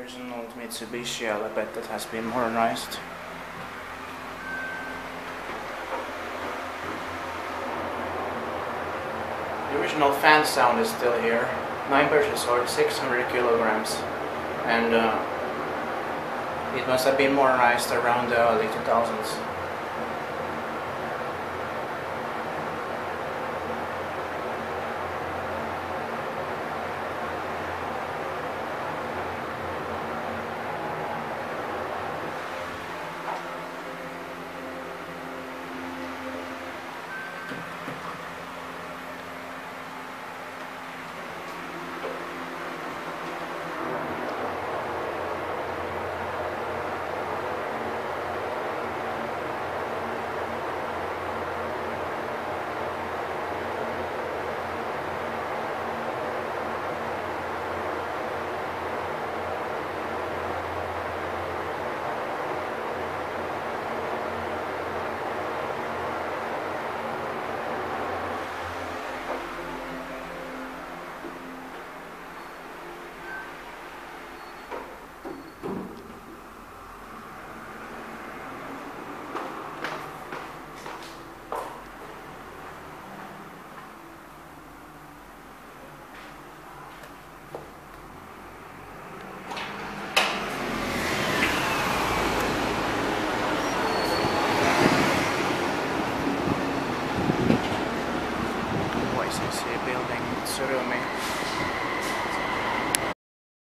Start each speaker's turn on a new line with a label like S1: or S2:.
S1: Here's an old Mitsubishi Elepet that has been modernized. The original fan sound is still here. 9 brushes or 600 kilograms. And uh, it must have been modernized around the early 2000s. 里面。